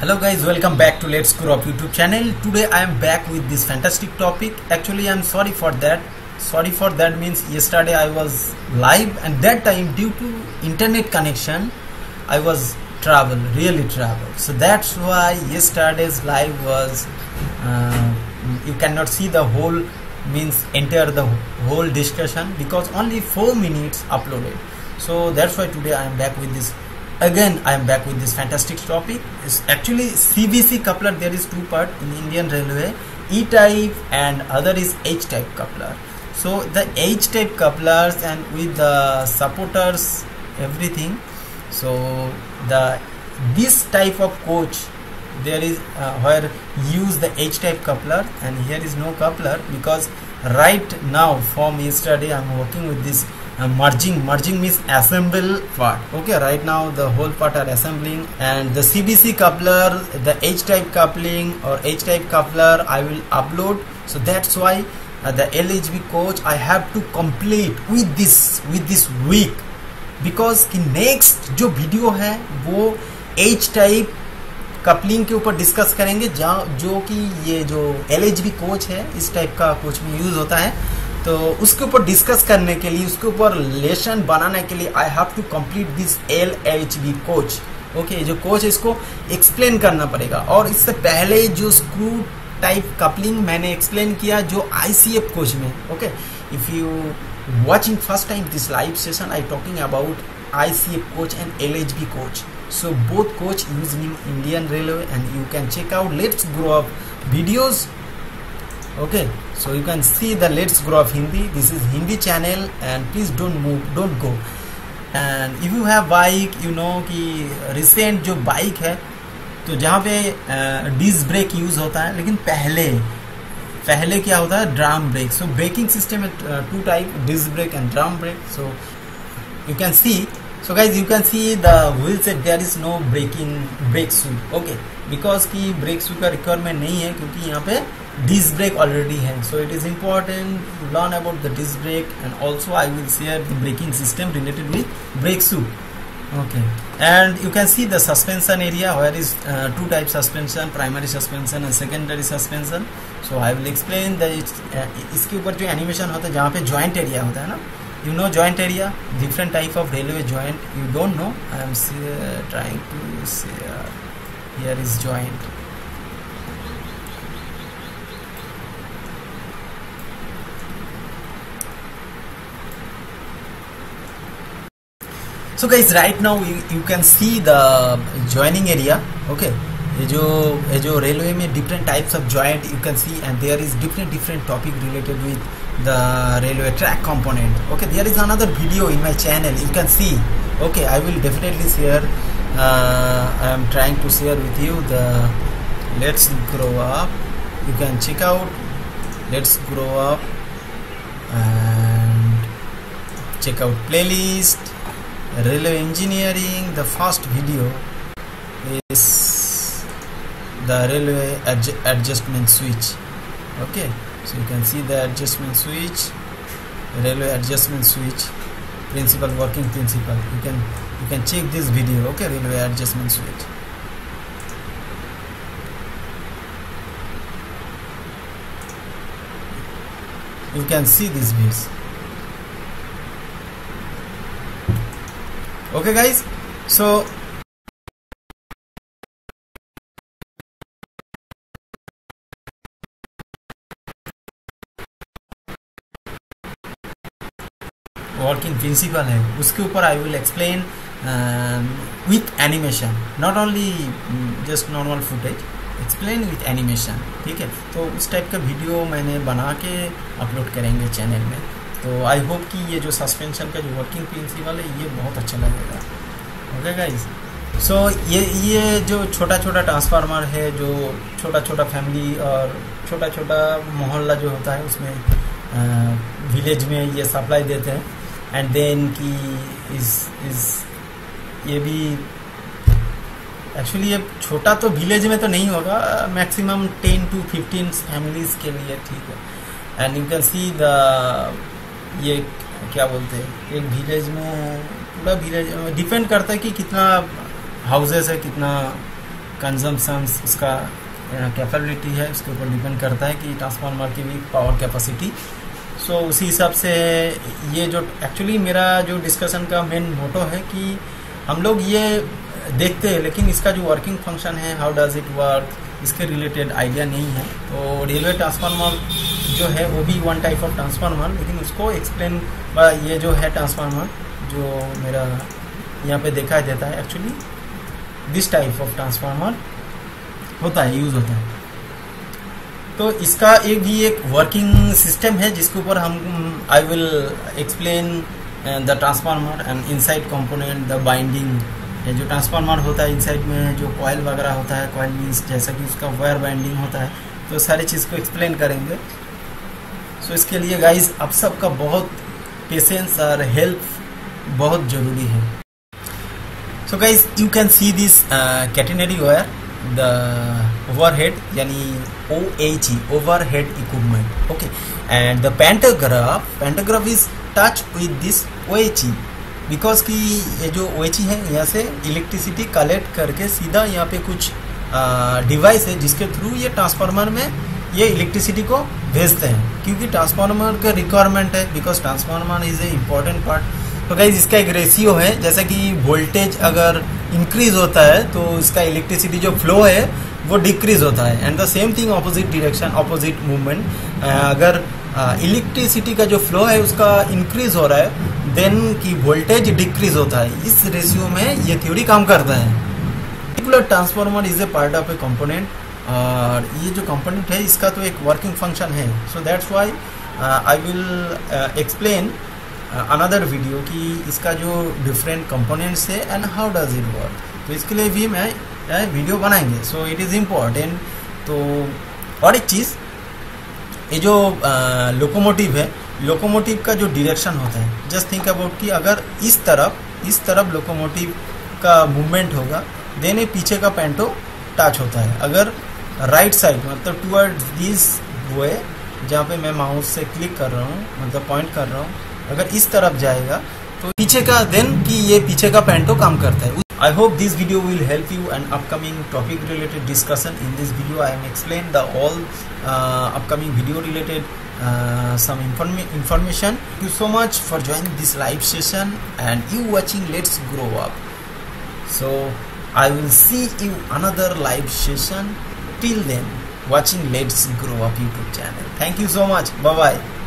Hello guys, welcome back to Let's Grow Up YouTube channel. Today I am back with this fantastic topic. Actually, I am sorry for that. Sorry for that means yesterday I was live and that time due to internet connection, I was travel, really travel. So that's why yesterday's live was, uh, you cannot see the whole means enter the whole discussion because only 4 minutes uploaded. So that's why today I am back with this again i am back with this fantastic topic. It's actually cvc coupler. There is two part in indian railway e type and other is h type coupler. So the h type couplers and with the supporters everything. So the this type of coach there is uh, where use the h type coupler and here is no coupler because right now from yesterday i'm working with this uh, merging merging means assemble part okay right now the whole part are assembling and the cbc coupler the h type coupling or h type coupler i will upload so that's why uh, the lhb coach i have to complete with this with this week because कि next जो video है वो H type coupling के ऊपर discuss करेंगे जहाँ जो कि ये जो एलएचबी कोच है इस टाइप का कोच में यूज़ होता है तो उसके ऊपर डिस्कस करने के लिए, उसके ऊपर लेसन बनाने के लिए I have to complete this L H B coach okay जो कोच है, इसको एक्सप्लेन करना पड़ेगा। और इससे पहले जो स्क्रू टाइप कपलिंग मैंने एक्सप्लेन किया, जो आई सी एफ़ कोच में okay if you watching first time this live session I talking about I C F coach and L H B coach so both coach use in Indian railway and you can check out let's grow up videos okay so you can see the let's grow up hindi this is hindi channel and please don't move don't go and if you have bike you know कि recent जो bike है तो जहाँ पे disc brake use होता है लेकिन पहले पहले क्या होता है drum brake so braking system है two type disc brake and drum brake so you can see so guys you can see the wheel set there is no braking brake shoe okay because की brake shoe का requirement नहीं है क्योंकि यहाँ पे disc brake already है so it is important to learn about the disc brake and also I will share the braking system related with brake shoe okay and you can see the suspension area where is uh, two type suspension primary suspension and secondary suspension so I will explain the uh, इसके ऊपर जो animation होता है जहाँ पे joint area होता है ना you know joint area different type of railway joint you don't know i am uh, trying to say uh, here is joint so guys right now you, you can see the joining area okay ये जो ये जो railway में different types of joint you can see and there is different different topic related with the railway track component okay there is another video in my channel you can see okay i will definitely share uh, i am trying to share with you the let's grow up you can check out let's grow up and check out playlist railway engineering the first video is the railway adj adjustment switch. Okay so you can see the adjustment switch railway adjustment switch principle working principle you can you can check this video. Okay railway adjustment switch. You can see this views okay, guys, so working principle है। उसके ऊपर I will explain with animation not only just normal footage explain with animation ठीक है? तो उस type का video मैंने बना के अपलोड करेंगे चैनल में। तो आई होप कि ये जो सस्पेंशन का जो वर्किंग प्रिंसिपल है ये बहुत अच्छा लगेगा। ओके गाइज़ सो ये ये जो छोटा छोटा ट्रांसफार्मर है जो छोटा छोटा फैमिली और छोटा छोटा मोहल्ला जो होता है उसमें आ, विलेज में ये सप्लाई देते हैं। एंड देन की इस इस ये भी एक्चुअली ये छोटा तो विलेज में तो नहीं होगा maximum ten to fifteen families के लिए ठीक है। And you can see the ये क्या बोलते हैं? एक विलेज में पूरा विलेज डिपेंड करता है कि कितना हाउसेस है कितना कंजम्पशंस उसका कैपेबिलिटी है उसके ऊपर डिपेंड करता है कि ट्रांसफार्मर की भी पावर कैपेसिटी सो so, उसी हिसाब से ये जो एक्चुअली मेरा जो डिस्कशन का मेन मोटो है कि हम लोग ये देखते हैं लेकिन इसका जो वर्किंग फ़ंक्शन है हाउ डज इट वर्क इसके रिलेटेड आइडिया नहीं है। तो रेलवे ट्रांसफार्मर जो है, वो भी वन टाइप ऑफ़ ट्रांसफार्मर लेकिन उसको एक्सप्लेन ये जो है ट्रांसफार्मर जो मेरा यहाँ पे देखा देता है actually this type of transformer होता है यूज़ होता है। तो इसका एक भी एक वर्किंग सिस्टम है, जिसके ऊपर हम I will explain the transformer and inside component the binding जो ट्रांसफार्मर होता है इनसाइड में जो कॉयल वगैरह होता है कॉयल मीन्स जैसा कि उसका वायर बाइंडिंग होता है तो सारी चीज़ को एक्सप्लेन करेंगे। सो इसके लिए गाइज़ आप सबका बहुत पेशेंस और हेल्प बहुत ज़रूरी है। So guys you can see this catenary wire the overhead yani OHE overhead equipment, okay? And the pantograph pantograph is touched with this OHE because कि ये जो ओ है, यहाँ से इलेक्ट्रिसिटी कलेक्ट करके सीधा यहाँ पे कुछ डिवाइस है, जिसके थ्रू ये ट्रांसफार्मर में ये इलेक्ट्रिसिटी को भेजते हैं। क्योंकि ट्रांसफार्मर का रिक्वायरमेंट है because transformer is a important part तो गाइज़ इसका एक रेशियो है, जैसा कि वोल्टेज अगर इंक्रीज होता है तो इसका इलेक्ट्रिसिटी जो फ्लो है, वो डिक्रीज होता है। And the same thing opposite direction opposite movement अगर इलेक्ट्रिसिटी का जो फ्लो है, उसका इंक्रीज हो रहा है देन की वोल्टेज डिक्रीज होता है। इस रेशियो में ये थ्योरी काम करता है। Particular transformer is a part of a component और ये जो कंपोनेंट है, इसका तो एक वर्किंग फ़ंक्शन है। So that's why I will explain another video कि इसका जो डिफरेंट कंपोनेंट्स है and how does it work तो इसके लिए भी मैं वीडियो बनाएँगे। सो इट इज़ इम्पोर्टेंट तो और एक चीज़ ये जो लोकोमोटिव है लोकोमोटिव का जो डिरेक्शन होता है जस्ट थिंक अबाउट कि अगर इस तरफ़ इस तरफ़ लोकोमोटिव का मूवमेंट होगा देन ये पीछे का पेंटो टच होता है। अगर राइट साइड मतलब टूअर्ड दिस वे जहाँ पे मैं माउस से क्लिक कर रहा हूँ मतलब पॉइंट कर रहा हूँ, अगर इस तरफ़ जाएगा तो पीछे का देन कि ये पीछे का पेंटो काम करता है। I hope this video will help you and upcoming topic related discussion. In this video, I am explain the all uh, upcoming video related uh, some inform information. Thank you so much for joining this live session and you watching Let's Grow Up. So I will see you another live session. Till then, watching Let's Grow Up YouTube channel. Thank you so much. Bye bye.